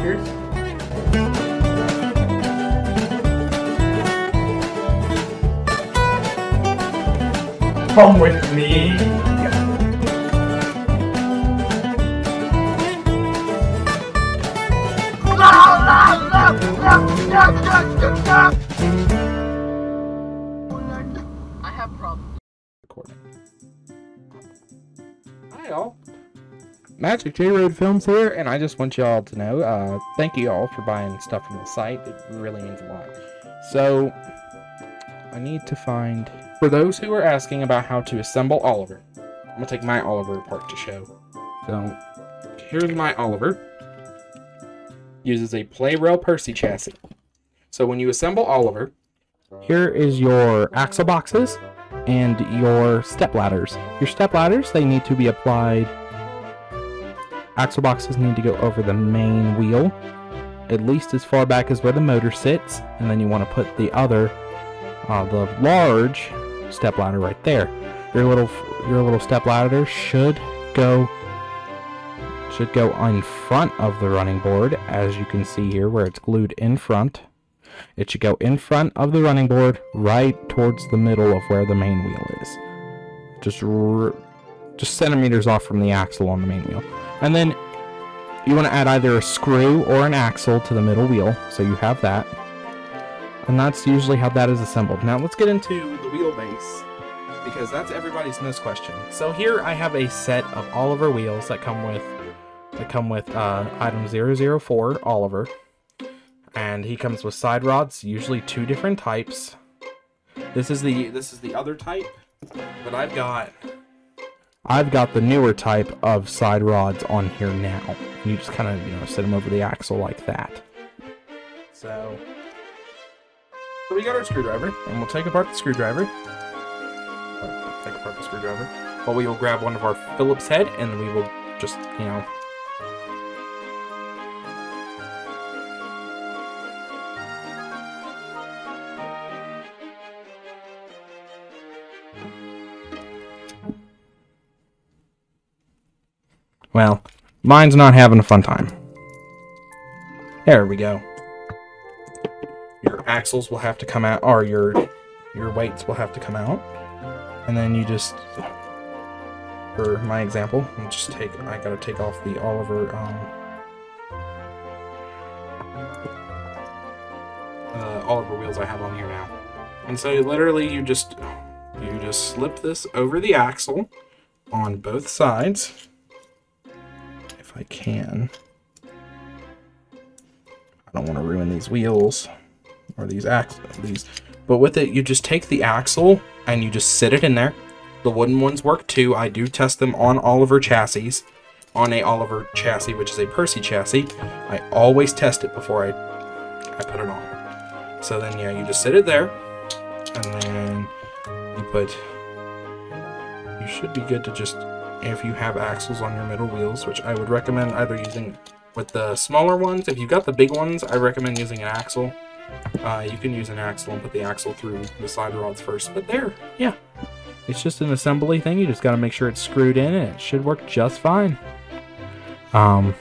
Walkers. Come with me. I have problems. Recording. Hi all. Magic Jayroad Films here, and I just want y'all to know, uh, thank you all for buying stuff from the site. It really means a lot. So, I need to find. For those who are asking about how to assemble Oliver, I'm gonna take my Oliver apart to show. So, here's my Oliver. Uses a Plarail Percy chassis. So when you assemble Oliver, here is your axle boxes and your step ladders. Your step ladders, they need to be applied. Axle boxes need to go over the main wheel, at least as far back as where the motor sits, and then you want to put the other, uh, the large step ladder right there. Your little, your little step ladder should go, should go in front of the running board, as you can see here, where it's glued in front. It should go in front of the running board, right towards the middle of where the main wheel is. Just, just centimeters off from the axle on the main wheel. And then you want to add either a screw or an axle to the middle wheel, so you have that. And that's usually how that is assembled. Now let's get into the wheelbase, because that's everybody's most question. So here I have a set of Oliver wheels that come with that come with uh, item 004 Oliver and he comes with side rods, usually two different types. This is the this is the other type, but I've got I've got the newer type of side rods on here now. You just kind of you know set them over the axle like that. So, we got our screwdriver, and we'll take apart the screwdriver. Take apart the screwdriver. But we will grab one of our Phillips head, and we will just you know Well, mine's not having a fun time. There we go. Your axles will have to come out, or your your weights will have to come out, and then you just, for my example, just take. I gotta take off the Oliver um, uh, Oliver wheels I have on here now, and so literally you just you just slip this over the axle on both sides I can. I don't want to ruin these wheels or these axles. These, but with it, you just take the axle and you just sit it in there. The wooden ones work too. I do test them on Oliver chassis, on a Oliver chassis, which is a Percy chassis. I always test it before I I put it on. So then, yeah, you just sit it there, and then you put. You should be good to just if you have axles on your middle wheels, which I would recommend either using with the smaller ones. If you've got the big ones, I recommend using an axle. Uh, you can use an axle and put the axle through the side rods first. But there, yeah. It's just an assembly thing. You just got to make sure it's screwed in and it should work just fine. Um,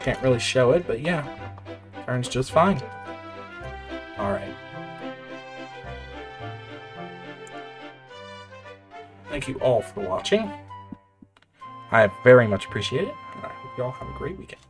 can't really show it, but yeah, turns just fine. Thank you all for watching. I very much appreciate it, and I hope you all have a great weekend.